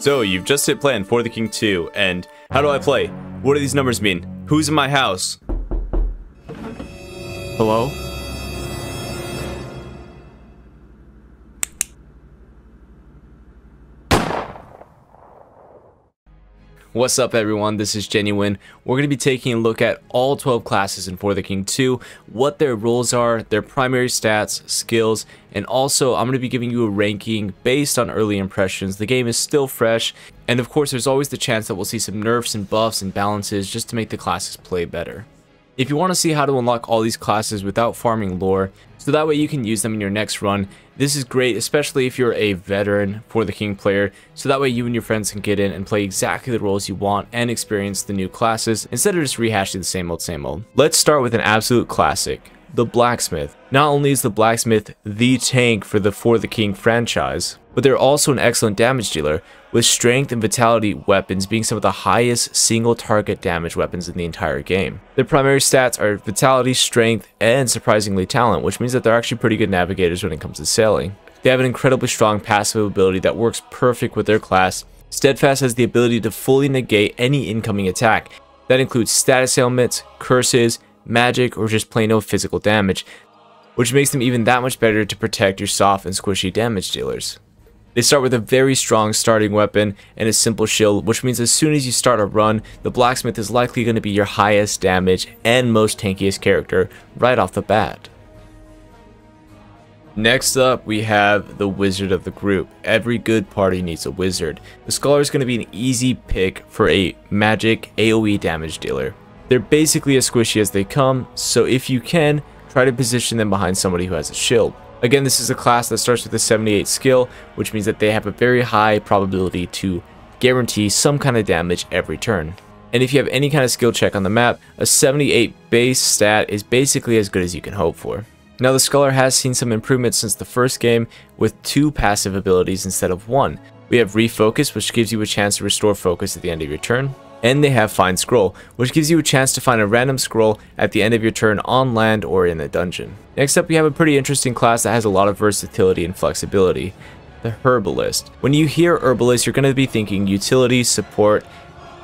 So, you've just hit play on For the King 2, and how do I play? What do these numbers mean? Who's in my house? Hello? What's up everyone, this is Genuine. We're going to be taking a look at all 12 classes in For the King 2, what their roles are, their primary stats, skills, and also I'm going to be giving you a ranking based on early impressions. The game is still fresh, and of course there's always the chance that we'll see some nerfs and buffs and balances just to make the classes play better. If you want to see how to unlock all these classes without farming lore, so that way you can use them in your next run, this is great, especially if you're a veteran for the King player, so that way you and your friends can get in and play exactly the roles you want and experience the new classes, instead of just rehashing the same old same old. Let's start with an absolute classic, the Blacksmith. Not only is the Blacksmith the tank for the For the King franchise, but they're also an excellent damage dealer, with strength and vitality weapons being some of the highest single target damage weapons in the entire game. Their primary stats are vitality, strength, and surprisingly talent, which means that they're actually pretty good navigators when it comes to sailing. They have an incredibly strong passive ability that works perfect with their class. Steadfast has the ability to fully negate any incoming attack. That includes status ailments, curses, magic, or just plain old physical damage, which makes them even that much better to protect your soft and squishy damage dealers. They start with a very strong starting weapon and a simple shield, which means as soon as you start a run, the blacksmith is likely going to be your highest damage and most tankiest character right off the bat. Next up, we have the wizard of the group. Every good party needs a wizard. The scholar is going to be an easy pick for a magic AoE damage dealer. They're basically as squishy as they come, so if you can, try to position them behind somebody who has a shield. Again, this is a class that starts with a 78 skill, which means that they have a very high probability to guarantee some kind of damage every turn. And if you have any kind of skill check on the map, a 78 base stat is basically as good as you can hope for. Now the Scholar has seen some improvements since the first game with two passive abilities instead of one. We have Refocus which gives you a chance to restore focus at the end of your turn and they have Find Scroll, which gives you a chance to find a random scroll at the end of your turn on land or in a dungeon. Next up, we have a pretty interesting class that has a lot of versatility and flexibility, the Herbalist. When you hear Herbalist, you're going to be thinking utility, support,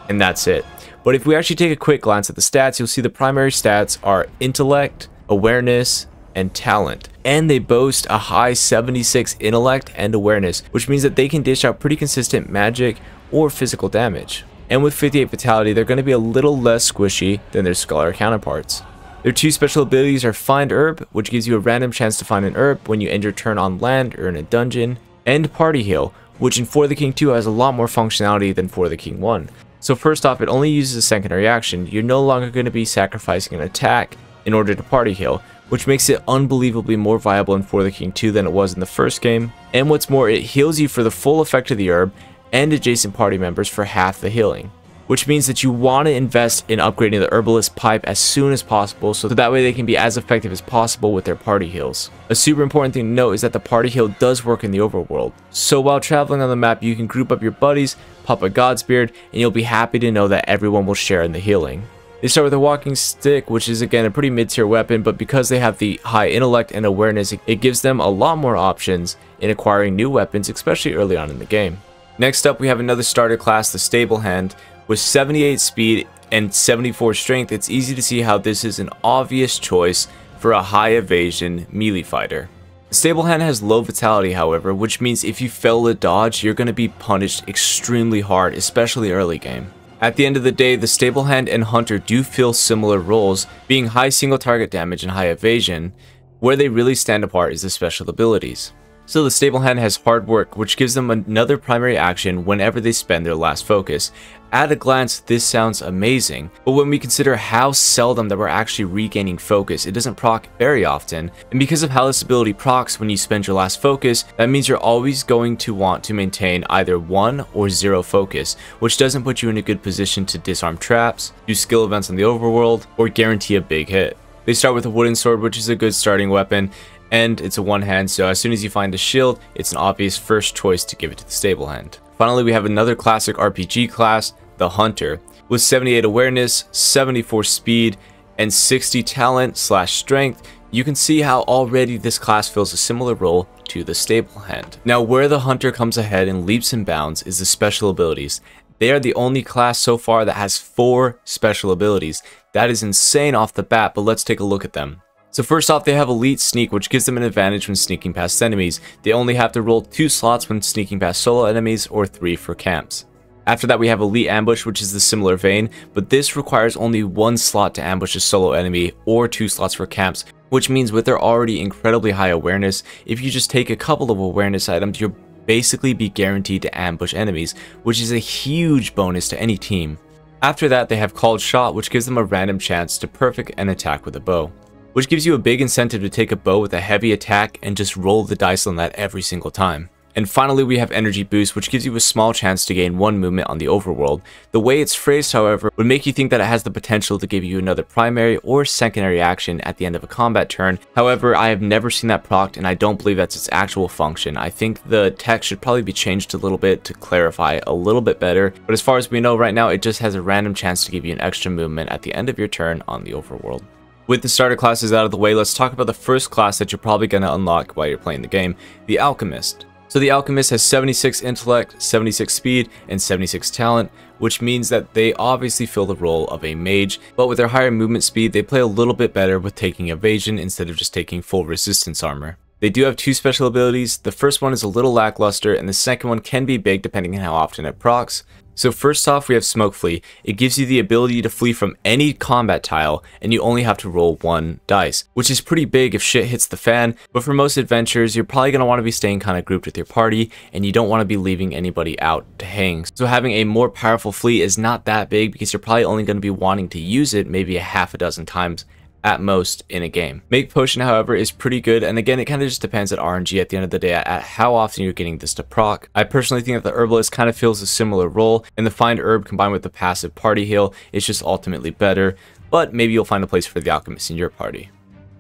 and that's it. But if we actually take a quick glance at the stats, you'll see the primary stats are Intellect, Awareness, and Talent. And they boast a high 76 Intellect and Awareness, which means that they can dish out pretty consistent magic or physical damage and with 58 Vitality, they're going to be a little less squishy than their Scholar counterparts. Their two special abilities are Find Herb, which gives you a random chance to find an herb when you end your turn on land or in a dungeon, and Party Heal, which in For the King 2 has a lot more functionality than For the King 1. So first off, it only uses a secondary action. You're no longer going to be sacrificing an attack in order to Party Heal, which makes it unbelievably more viable in For the King 2 than it was in the first game. And what's more, it heals you for the full effect of the herb, and adjacent party members for half the healing. Which means that you want to invest in upgrading the Herbalist pipe as soon as possible so that way they can be as effective as possible with their party heals. A super important thing to note is that the party heal does work in the overworld. So while traveling on the map you can group up your buddies, pop a Godsbeard, and you'll be happy to know that everyone will share in the healing. They start with a walking stick, which is again a pretty mid-tier weapon, but because they have the high intellect and awareness, it gives them a lot more options in acquiring new weapons, especially early on in the game. Next up, we have another starter class, the Stable Hand. With 78 speed and 74 strength, it's easy to see how this is an obvious choice for a high evasion melee fighter. The Stable Hand has low vitality, however, which means if you fail to dodge, you're going to be punished extremely hard, especially early game. At the end of the day, the Stable Hand and Hunter do fill similar roles, being high single target damage and high evasion. Where they really stand apart is the special abilities. So the stable hand has hard work, which gives them another primary action whenever they spend their last focus. At a glance, this sounds amazing, but when we consider how seldom that we're actually regaining focus, it doesn't proc very often, and because of how this ability procs when you spend your last focus, that means you're always going to want to maintain either 1 or 0 focus, which doesn't put you in a good position to disarm traps, do skill events in the overworld, or guarantee a big hit. They start with a wooden sword, which is a good starting weapon, and it's a one hand so as soon as you find a shield it's an obvious first choice to give it to the stable hand. Finally we have another classic RPG class, the Hunter, with 78 awareness, 74 speed, and 60 talent slash strength you can see how already this class fills a similar role to the Stable Hand. Now where the Hunter comes ahead in leaps and bounds is the special abilities. They are the only class so far that has 4 special abilities. That is insane off the bat, but let's take a look at them. So first off, they have Elite Sneak, which gives them an advantage when sneaking past enemies. They only have to roll 2 slots when sneaking past solo enemies, or 3 for camps. After that, we have Elite Ambush, which is the similar vein, but this requires only one slot to ambush a solo enemy, or two slots for camps, which means with their already incredibly high awareness, if you just take a couple of awareness items, you'll basically be guaranteed to ambush enemies, which is a huge bonus to any team. After that, they have Called Shot, which gives them a random chance to perfect an attack with a bow which gives you a big incentive to take a bow with a heavy attack and just roll the dice on that every single time. And finally we have Energy Boost which gives you a small chance to gain one movement on the overworld. The way it's phrased however would make you think that it has the potential to give you another primary or secondary action at the end of a combat turn. However I have never seen that proc and I don't believe that's its actual function. I think the text should probably be changed a little bit to clarify a little bit better. But as far as we know right now it just has a random chance to give you an extra movement at the end of your turn on the overworld. With the starter classes out of the way, let's talk about the first class that you're probably going to unlock while you're playing the game, the Alchemist. So the Alchemist has 76 intellect, 76 speed, and 76 talent, which means that they obviously fill the role of a mage, but with their higher movement speed, they play a little bit better with taking evasion instead of just taking full resistance armor. They do have two special abilities, the first one is a little lackluster, and the second one can be big depending on how often it procs, so first off, we have Smoke Flee. It gives you the ability to flee from any combat tile, and you only have to roll one dice, which is pretty big if shit hits the fan, but for most adventures, you're probably going to want to be staying kind of grouped with your party, and you don't want to be leaving anybody out to hang. So having a more powerful flee is not that big because you're probably only going to be wanting to use it maybe a half a dozen times at most in a game. Make Potion, however, is pretty good, and again, it kind of just depends at RNG at the end of the day at how often you're getting this to proc. I personally think that the Herbalist kind of fills a similar role, and the Find Herb combined with the passive Party Heal is just ultimately better, but maybe you'll find a place for the Alchemist in your party.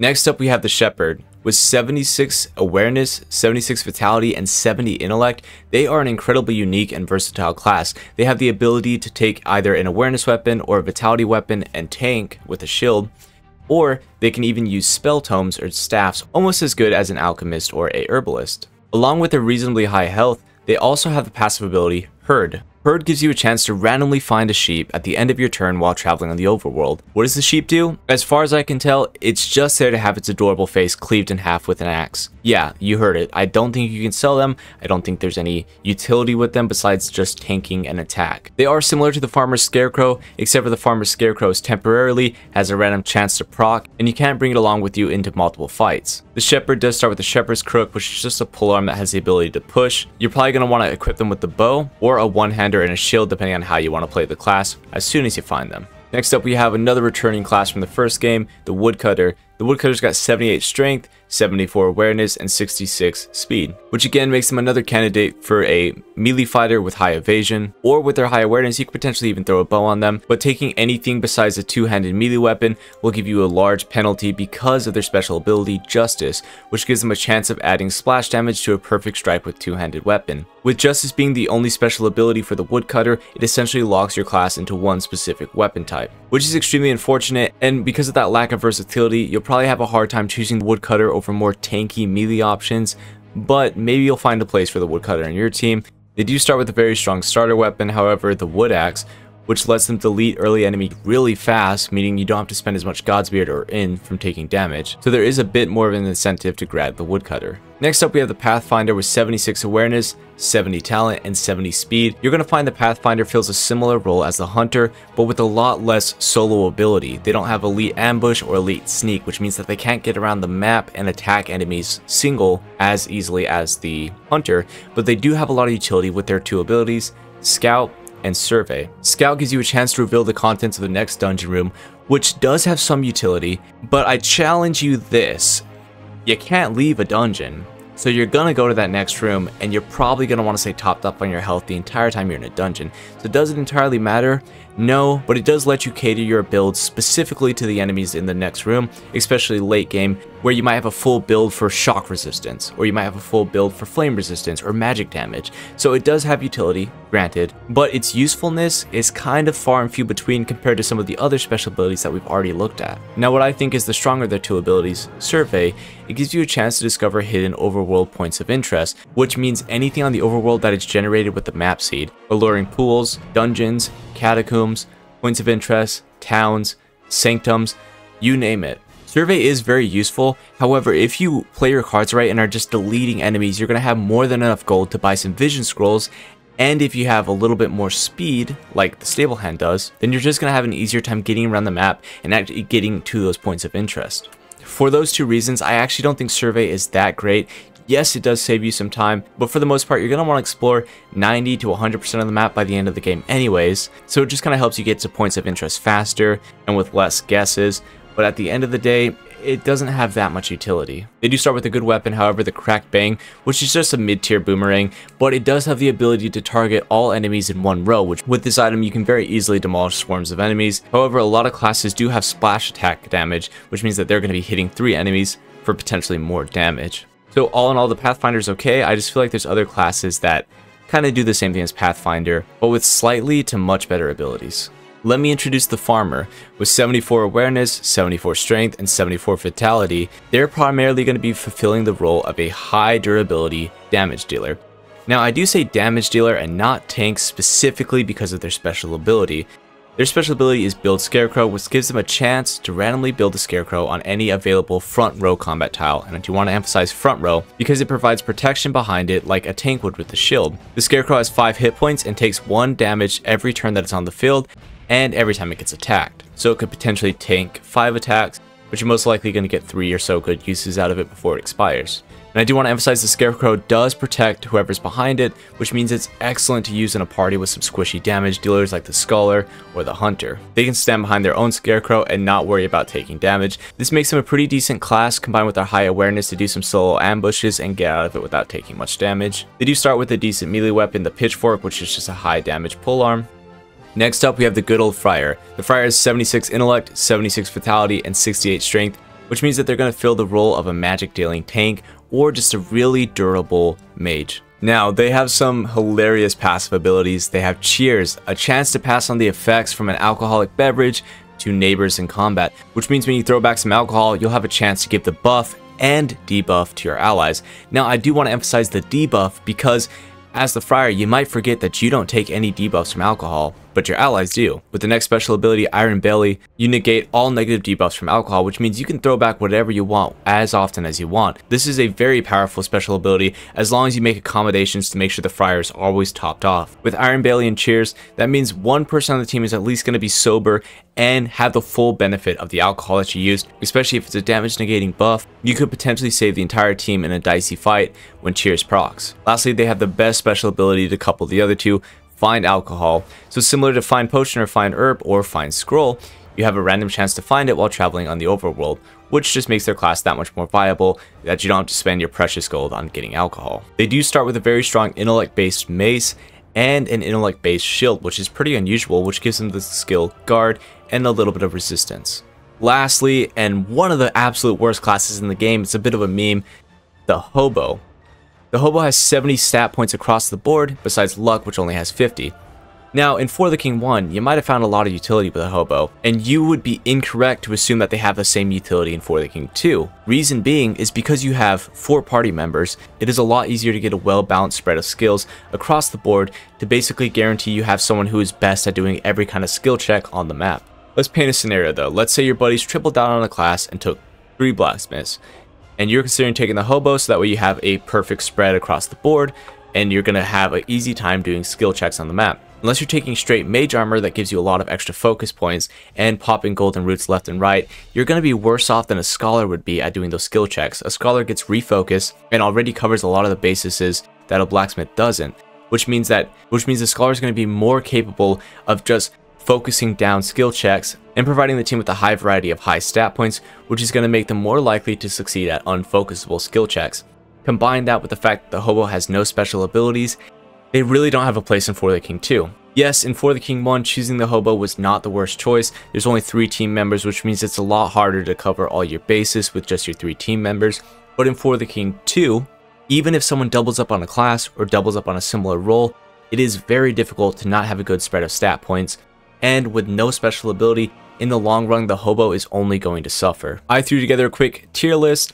Next up, we have the Shepherd. With 76 awareness, 76 vitality, and 70 intellect, they are an incredibly unique and versatile class. They have the ability to take either an awareness weapon or a vitality weapon and tank with a shield, or they can even use spell tomes or staffs almost as good as an alchemist or a herbalist. Along with their reasonably high health, they also have the passive ability Herd, Herd gives you a chance to randomly find a sheep at the end of your turn while traveling on the overworld. What does the sheep do? As far as I can tell, it's just there to have its adorable face cleaved in half with an axe. Yeah, you heard it. I don't think you can sell them. I don't think there's any utility with them besides just tanking an attack. They are similar to the Farmer's Scarecrow, except for the Farmer's Scarecrow is temporarily, has a random chance to proc, and you can't bring it along with you into multiple fights. The Shepherd does start with the Shepherd's Crook, which is just a polearm that has the ability to push. You're probably going to want to equip them with the bow, or a one-hander and a shield depending on how you want to play the class as soon as you find them. Next up we have another returning class from the first game, the Woodcutter. The Woodcutter's got 78 strength, 74 awareness, and 66 speed, which again makes them another candidate for a melee fighter with high evasion, or with their high awareness you could potentially even throw a bow on them, but taking anything besides a two-handed melee weapon will give you a large penalty because of their special ability, Justice, which gives them a chance of adding splash damage to a perfect strike with two-handed weapon. With Justice being the only special ability for the Woodcutter, it essentially locks your class into one specific weapon type, which is extremely unfortunate, and because of that lack of versatility, you'll probably have a hard time choosing the woodcutter over more tanky melee options, but maybe you'll find a place for the woodcutter in your team. They do start with a very strong starter weapon, however, the wood axe, which lets them delete early enemy really fast, meaning you don't have to spend as much Godsbeard or Inn from taking damage, so there is a bit more of an incentive to grab the Woodcutter. Next up we have the Pathfinder with 76 awareness, 70 talent, and 70 speed. You're going to find the Pathfinder fills a similar role as the Hunter, but with a lot less solo ability. They don't have elite ambush or elite sneak, which means that they can't get around the map and attack enemies single as easily as the Hunter, but they do have a lot of utility with their two abilities, Scout and Survey. Scout gives you a chance to reveal the contents of the next dungeon room, which does have some utility, but I challenge you this. You can't leave a dungeon, so you're gonna go to that next room and you're probably gonna wanna stay topped up on your health the entire time you're in a dungeon. So does it entirely matter? No, but it does let you cater your build specifically to the enemies in the next room, especially late game, where you might have a full build for shock resistance, or you might have a full build for flame resistance or magic damage. So it does have utility, granted, but its usefulness is kind of far and few between compared to some of the other special abilities that we've already looked at. Now what I think is the stronger of the two abilities, Survey, it gives you a chance to discover hidden overworld points of interest, which means anything on the overworld that is generated with the map seed, alluring pools, dungeons, catacombs, points of interest, towns, sanctums, you name it. Survey is very useful, however if you play your cards right and are just deleting enemies, you're going to have more than enough gold to buy some vision scrolls, and if you have a little bit more speed, like the stable hand does, then you're just going to have an easier time getting around the map and actually getting to those points of interest. For those two reasons, I actually don't think Survey is that great. Yes, it does save you some time, but for the most part, you're going to want to explore 90 to 100% of the map by the end of the game anyways, so it just kind of helps you get to points of interest faster and with less guesses, but at the end of the day, it doesn't have that much utility. They do start with a good weapon, however, the Cracked Bang, which is just a mid-tier boomerang, but it does have the ability to target all enemies in one row, which with this item you can very easily demolish swarms of enemies. However, a lot of classes do have splash attack damage, which means that they're going to be hitting three enemies for potentially more damage. So all in all, the Pathfinder is okay, I just feel like there's other classes that kind of do the same thing as Pathfinder, but with slightly to much better abilities let me introduce the farmer. With 74 awareness, 74 strength, and 74 vitality, they're primarily going to be fulfilling the role of a high durability damage dealer. Now I do say damage dealer and not tank specifically because of their special ability. Their special ability is Build Scarecrow, which gives them a chance to randomly build a Scarecrow on any available front row combat tile, and I do want to emphasize front row because it provides protection behind it like a tank would with the shield. The Scarecrow has 5 hit points and takes 1 damage every turn that it's on the field, and every time it gets attacked. So it could potentially tank 5 attacks, but you're most likely going to get 3 or so good uses out of it before it expires. And I do want to emphasize the Scarecrow does protect whoever's behind it, which means it's excellent to use in a party with some squishy damage dealers like the Scholar or the Hunter. They can stand behind their own Scarecrow and not worry about taking damage. This makes them a pretty decent class combined with their high awareness to do some solo ambushes and get out of it without taking much damage. They do start with a decent melee weapon, the Pitchfork, which is just a high damage polearm. Next up, we have the good old Friar. The Friar has 76 intellect, 76 vitality, and 68 strength, which means that they're going to fill the role of a magic dealing tank or just a really durable mage. Now, they have some hilarious passive abilities. They have Cheers, a chance to pass on the effects from an alcoholic beverage to neighbors in combat, which means when you throw back some alcohol, you'll have a chance to give the buff and debuff to your allies. Now, I do want to emphasize the debuff because as the Friar, you might forget that you don't take any debuffs from alcohol, but your allies do. With the next special ability, Iron Belly, you negate all negative debuffs from alcohol, which means you can throw back whatever you want as often as you want. This is a very powerful special ability as long as you make accommodations to make sure the Friar is always topped off. With Iron Belly and Cheers, that means one person on the team is at least going to be sober and have the full benefit of the alcohol that you used, especially if it's a damage negating buff. You could potentially save the entire team in a dicey fight when Cheers procs. Lastly, they have the best special ability to couple the other two, find alcohol. So similar to find potion or find herb or find scroll, you have a random chance to find it while traveling on the overworld, which just makes their class that much more viable that you don't have to spend your precious gold on getting alcohol. They do start with a very strong intellect based mace and an intellect based shield, which is pretty unusual, which gives them the skill guard and a little bit of resistance. Lastly, and one of the absolute worst classes in the game, it's a bit of a meme, the Hobo. The Hobo has 70 stat points across the board, besides Luck, which only has 50. Now, in For the King 1, you might have found a lot of utility with a Hobo, and you would be incorrect to assume that they have the same utility in For the King 2. Reason being is because you have 4 party members, it is a lot easier to get a well-balanced spread of skills across the board to basically guarantee you have someone who is best at doing every kind of skill check on the map. Let's paint a scenario though. Let's say your buddies tripled down on a class and took 3 blacksmiths and you're considering taking the hobo so that way you have a perfect spread across the board and you're going to have an easy time doing skill checks on the map. Unless you're taking straight mage armor that gives you a lot of extra focus points and popping golden roots left and right, you're going to be worse off than a scholar would be at doing those skill checks. A scholar gets refocus and already covers a lot of the bases that a blacksmith doesn't, which means that which means the scholar is going to be more capable of just focusing down skill checks, and providing the team with a high variety of high stat points, which is going to make them more likely to succeed at unfocusable skill checks. Combine that with the fact that the Hobo has no special abilities, they really don't have a place in For the King 2. Yes, in For the King 1, choosing the Hobo was not the worst choice. There's only 3 team members, which means it's a lot harder to cover all your bases with just your 3 team members. But in For the King 2, even if someone doubles up on a class or doubles up on a similar role, it is very difficult to not have a good spread of stat points, and with no special ability, in the long run the hobo is only going to suffer. I threw together a quick tier list.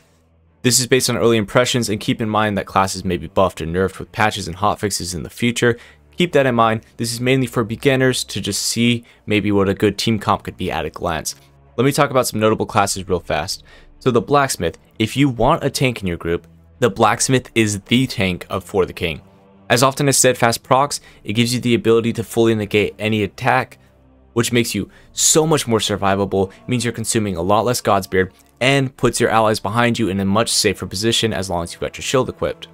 This is based on early impressions and keep in mind that classes may be buffed or nerfed with patches and hotfixes in the future. Keep that in mind, this is mainly for beginners to just see maybe what a good team comp could be at a glance. Let me talk about some notable classes real fast. So the Blacksmith, if you want a tank in your group, the Blacksmith is the tank of For the King. As often as Steadfast procs, it gives you the ability to fully negate any attack, which makes you so much more survivable, means you're consuming a lot less Godsbeard, and puts your allies behind you in a much safer position as long as you've got your shield equipped.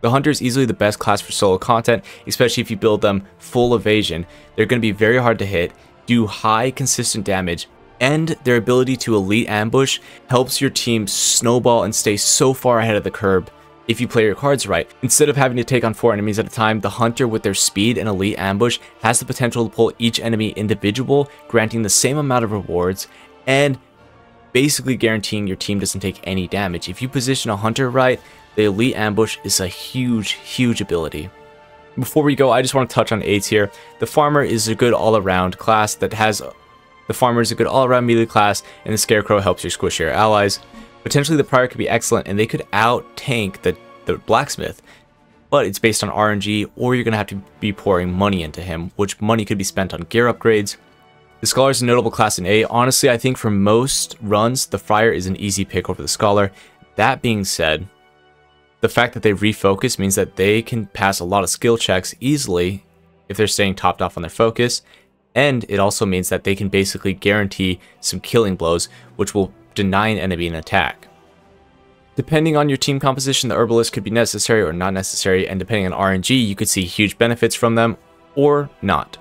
The Hunter is easily the best class for solo content, especially if you build them full evasion. They're going to be very hard to hit, do high consistent damage, and their ability to elite ambush helps your team snowball and stay so far ahead of the curve if you play your cards right. Instead of having to take on four enemies at a time, the hunter with their speed and elite ambush has the potential to pull each enemy individual, granting the same amount of rewards, and basically guaranteeing your team doesn't take any damage. If you position a hunter right, the elite ambush is a huge, huge ability. Before we go, I just want to touch on aids here. The farmer is a good all-around class that has... The farmer is a good all-around melee class, and the scarecrow helps you squish your allies. Potentially the Friar could be excellent and they could out tank the, the blacksmith, but it's based on RNG or you're going to have to be pouring money into him, which money could be spent on gear upgrades. The Scholar is a notable class in A. Honestly, I think for most runs, the Friar is an easy pick over the Scholar. That being said, the fact that they refocus means that they can pass a lot of skill checks easily if they're staying topped off on their focus, and it also means that they can basically guarantee some killing blows, which will deny an enemy an attack. Depending on your team composition, the Herbalist could be necessary or not necessary, and depending on RNG, you could see huge benefits from them, or not.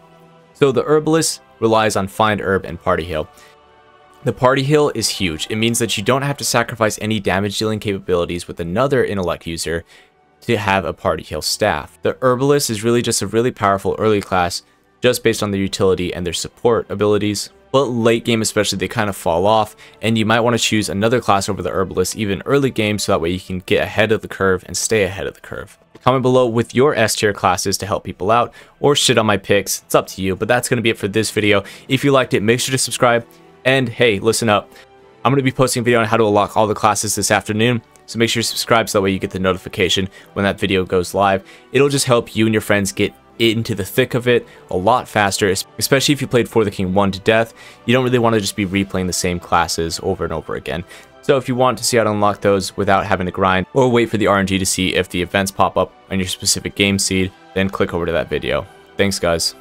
So the Herbalist relies on Find Herb and Party Heal. The Party Heal is huge. It means that you don't have to sacrifice any damage dealing capabilities with another Intellect user to have a Party Heal staff. The Herbalist is really just a really powerful early class just based on their utility and their support abilities but late game especially they kind of fall off and you might want to choose another class over the herbalist even early game so that way you can get ahead of the curve and stay ahead of the curve. Comment below with your S tier classes to help people out or shit on my picks, it's up to you, but that's going to be it for this video. If you liked it, make sure to subscribe and hey, listen up. I'm going to be posting a video on how to unlock all the classes this afternoon, so make sure you subscribe so that way you get the notification when that video goes live. It'll just help you and your friends get into the thick of it a lot faster, especially if you played For the King 1 to death. You don't really want to just be replaying the same classes over and over again. So if you want to see how to unlock those without having to grind, or wait for the RNG to see if the events pop up on your specific game seed, then click over to that video. Thanks guys.